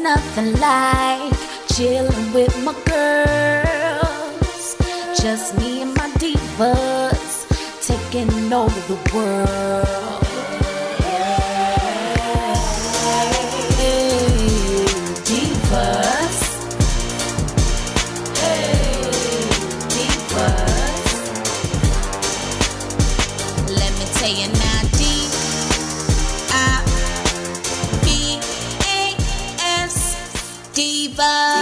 Nothing like chilling with my girls. Just me and my divas taking over the world. Hey, divas. Hey, divas. Let me tell you now,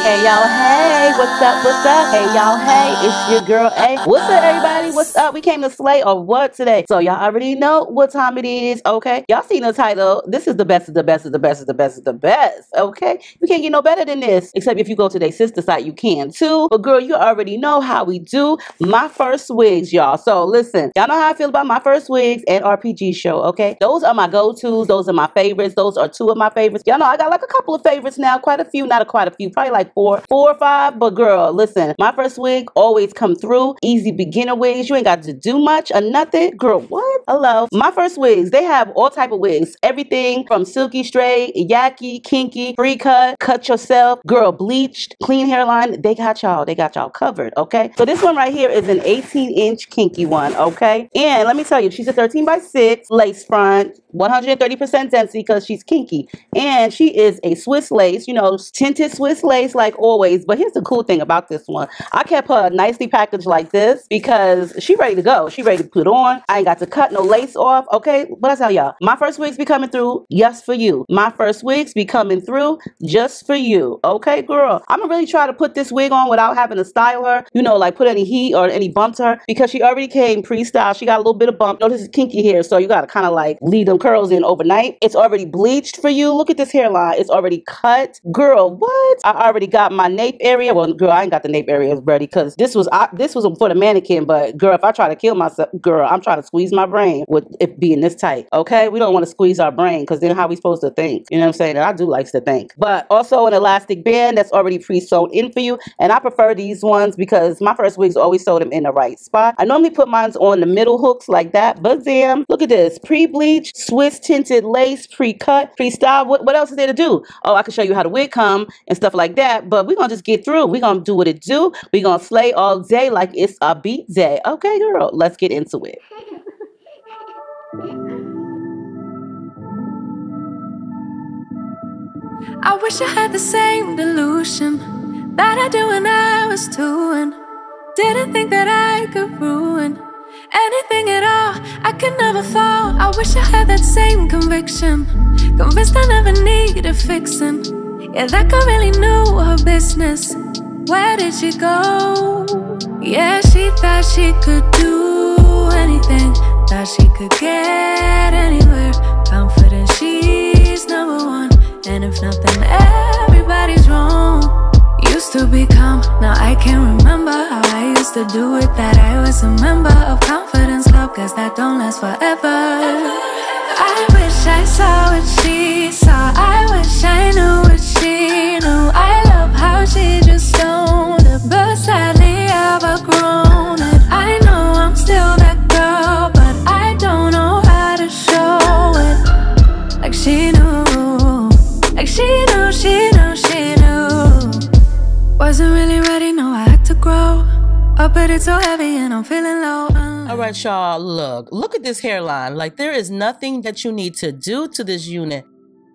Hey y'all, hey, what's up, what's up? Hey y'all, hey, it's your girl A. What's up, everybody? What's up? We came to slay or what today? So y'all already know what time it is, okay? Y'all seen the title. This is the best of the best of the best of the best of the best, okay? You can't get no better than this. Except if you go to their sister site, you can too. But girl, you already know how we do my first wigs, y'all. So listen, y'all know how I feel about my first wigs and RPG show, okay? Those are my go-tos. Those are my favorites. Those are two of my favorites. Y'all know I got like a couple of favorites now, quite a few, not a quite a few, probably like four, four or five. But girl, listen, my first wig always come through. Easy beginner wigs. You ain't got to do much or nothing. Girl, what? Hello. My first wigs, they have all type of wigs. Everything from silky straight, yaki, kinky, free cut, cut yourself, girl, bleached, clean hairline. They got y'all. They got y'all covered, okay? So this one right here is an 18 inch kinky one, okay? And let me tell you, she's a 13 by 6 lace front, 130% density because she's kinky. And she is a Swiss lace, you know, tinted Swiss lace like always. But here's the cool thing about this one. I kept her nicely packaged like this because she ready to go. She ready to put on. I ain't got to cut no lace off, okay? But I tell y'all, my first wigs be coming through just for you. My first wigs be coming through just for you, okay, girl? I'm gonna really try to put this wig on without having to style her, you know, like put any heat or any bump to her because she already came pre-styled. She got a little bit of bump. Notice is kinky hair, so you gotta kind of like leave them curls in overnight. It's already bleached for you. Look at this hairline. It's already cut. Girl, what? I already got my nape area. Well, girl, I ain't got the nape area ready because this was I, this was for the mannequin. But girl, if I try to kill myself, girl, I'm trying to squeeze my brain with it being this tight. Okay, we don't want to squeeze our brain because then how we supposed to think? You know what I'm saying? And I do likes to think. But also an elastic band that's already pre-sewn in for you. And I prefer these ones because my first wigs always sew them in the right spot. I normally put mine on the middle hooks like that. But damn, look at this pre-bleached Swiss tinted lace, pre-cut, pre-styled. What, what else is there to do? Oh, I can show you how the wig come and stuff like that. But we're gonna just get through. We're gonna do what it do. We're gonna slay all day like it's a beat day. Okay, girl, let's get into it. I wish I had the same delusion that I do when I was two and didn't think that I could ruin anything at all. I could never fall. I wish I had that same conviction, convinced I never needed fixing. Yeah, that girl really knew her business. Where did she go? Yeah, she thought she could do anything, thought she could get anywhere. Confident she's number one. And if nothing, everybody's wrong. Used to be calm, now I can't remember how I used to do it. That I was a member of Confidence Club, cause that don't last forever. I wish I saw what she saw. I wish I knew what she knew. I love how she just owned it, but sadly I've outgrown it. I know I'm still that girl, but I don't know how to show it. Like she Wasn't really ready, no, I had to grow. but it's so heavy and I'm feeling low. Uh. All right, y'all, look. Look at this hairline. Like, there is nothing that you need to do to this unit.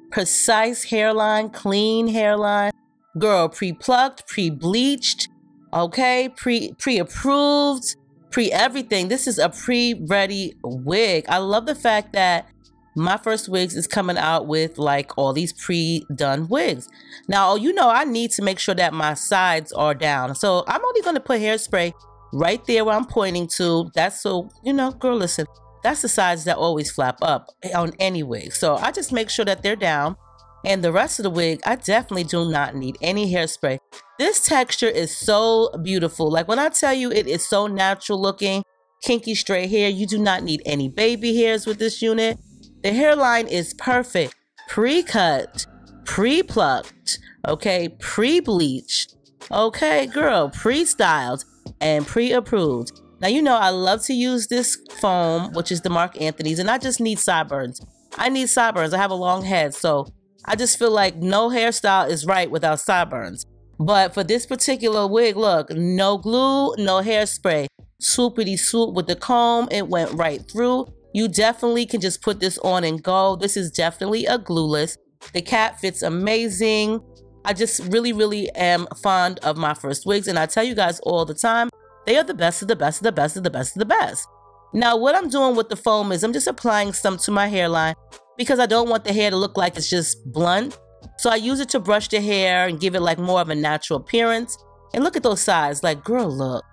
Precise hairline, clean hairline. Girl, pre-plucked, pre-bleached, okay? Pre pre-approved, pre-everything. This is a pre-ready wig. I love the fact that my first wigs is coming out with like all these pre-done wigs. Now, oh, you know, I need to make sure that my sides are down. So I'm only going to put hairspray right there where I'm pointing to. That's so, you know, girl, listen, that's the sides that always flap up on any wig. So I just make sure that they're down. And the rest of the wig, I definitely do not need any hairspray. This texture is so beautiful. Like when I tell you it is so natural looking, kinky straight hair, you do not need any baby hairs with this unit. The hairline is perfect. Pre-cut, pre-plucked, okay, pre-bleached, okay, girl, pre-styled, and pre-approved. Now, you know I love to use this foam, which is the Marc Anthony's, and I just need sideburns. I need sideburns. I have a long head, so I just feel like no hairstyle is right without sideburns. But for this particular wig, look, no glue, no hairspray. Swoopity swoop with the comb, it went right through. You definitely can just put this on and go. This is definitely a glueless. The cap fits amazing. I just really, really am fond of my first wigs. And I tell you guys all the time, they are the best of the best of the best of the best of the best. Now, what I'm doing with the foam is I'm just applying some to my hairline because I don't want the hair to look like it's just blunt. So I use it to brush the hair and give it like more of a natural appearance. And look at those sides, like girl, look.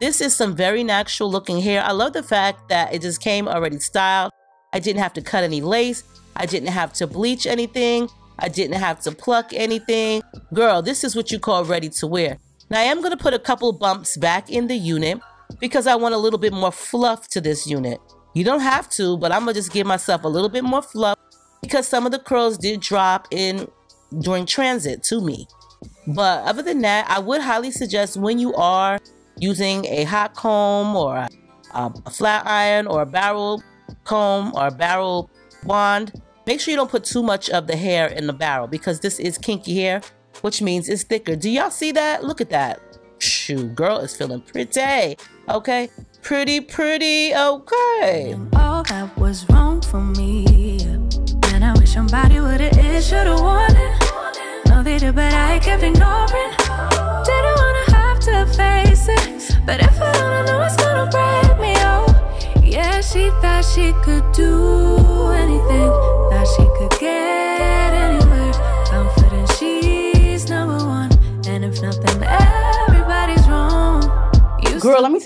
This is some very natural looking hair. I love the fact that it just came already styled. I didn't have to cut any lace. I didn't have to bleach anything. I didn't have to pluck anything. Girl, this is what you call ready to wear. Now I am going to put a couple bumps back in the unit because I want a little bit more fluff to this unit. You don't have to, but I'm going to just give myself a little bit more fluff because some of the curls did drop in during transit to me. But other than that, I would highly suggest when you are using a hot comb or a, a flat iron or a barrel comb or a barrel wand, make sure you don't put too much of the hair in the barrel because this is kinky hair, which means it's thicker. Do y'all see that? Look at that. Shoo, girl is feeling pretty. Okay, pretty, pretty, okay. All that was wrong for me. And I wish somebody would have it, should have wanted. No, they did, but I kept ignoring. Didn't wanna have to face. But if I don't I know it's gonna break me, oh. Yeah, she thought she could do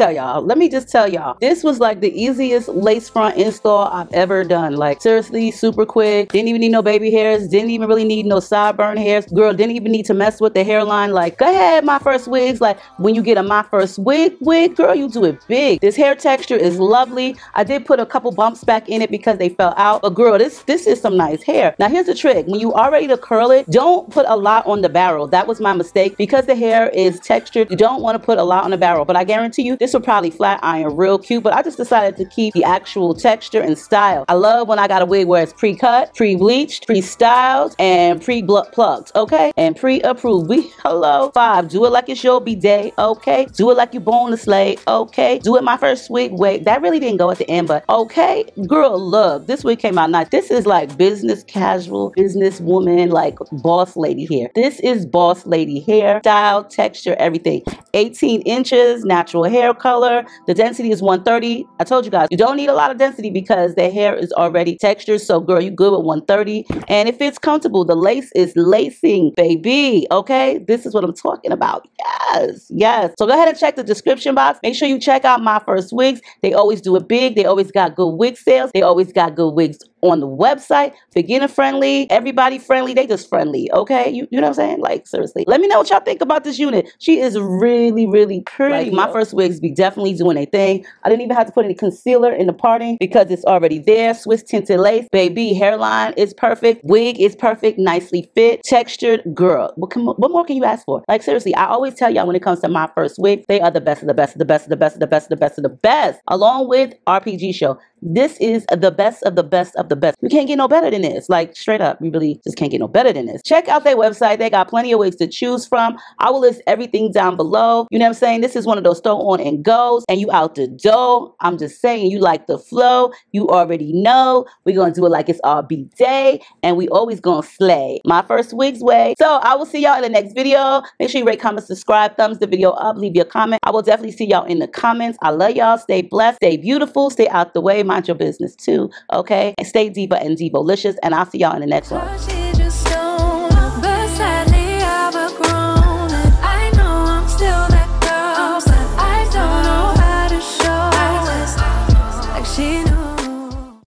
tell y'all. Let me just tell y'all. This was like the easiest lace front install I've ever done. Like seriously, super quick. Didn't even need no baby hairs. Didn't even really need no sideburn hairs. Girl, didn't even need to mess with the hairline. Like, go ahead, my first wigs. Like when you get a my first wig wig, girl, you do it big. This hair texture is lovely. I did put a couple bumps back in it because they fell out. But girl, this this is some nice hair. Now here's the trick. When you are ready to curl it, don't put a lot on the barrel. That was my mistake. Because the hair is textured, you don't want to put a lot on the barrel. But I guarantee guarantee you this will probably flat iron real cute, but I just decided to keep the actual texture and style. I love when I got a wig where it's pre-cut, pre-bleached, pre-styled, and pre-plucked, okay? And pre-approved. We, hello, five, do it like it's your B-day, okay? Do it like you're born to slay, okay? Do it my first wig, wait, that really didn't go at the end, but okay? Girl, look, this wig came out nice. This is like business casual, business woman, like boss lady hair. This is boss lady hair, style, texture, everything. 18 inches, natural natural hair color. The density is 130. I told you guys, you don't need a lot of density because the hair is already textured. So girl, you good with 130. And if it's comfortable, the lace is lacing, baby. Okay, this is what I'm talking about. Yes, yes. So go ahead and check the description box. Make sure you check out My First Wigs. They always do it big. They always got good wig sales. They always got good wigs on the website. Beginner friendly, everybody friendly. They just friendly, okay? You, you know what I'm saying? Like, seriously. Let me know what y'all think about this unit. She is really, really pretty. Like, my first wigs be definitely doing a thing. I didn't even have to put any concealer in the parting because it's already there. Swiss tinted lace. Baby, hairline is perfect. Wig is perfect. Nicely fit. Textured. Girl, what, can, what more can you ask for? Like, seriously, I always tell y'all when it comes to my first wig, they are the best of the best of the best of the best of the best of the best of the best. Along with RPG Show. This is the best of the best of the best. We can't get no better than this. Like straight up, we really just can't get no better than this. Check out their website. They got plenty of wigs to choose from. I will list everything down below. You know what I'm saying? This is one of those throw on and goes and you out the door. I'm just saying you like the flow. You already know. We're going to do it like it's RB day and we always going to slay. My first wigs way. So I will see y'all in the next video. Make sure you rate, comment, subscribe, thumbs the video up, leave your comment. I will definitely see y'all in the comments. I love y'all. Stay blessed, stay beautiful, stay out the way mind your business too, okay? Stay diva and divolicious, and I'll see y'all in the next one.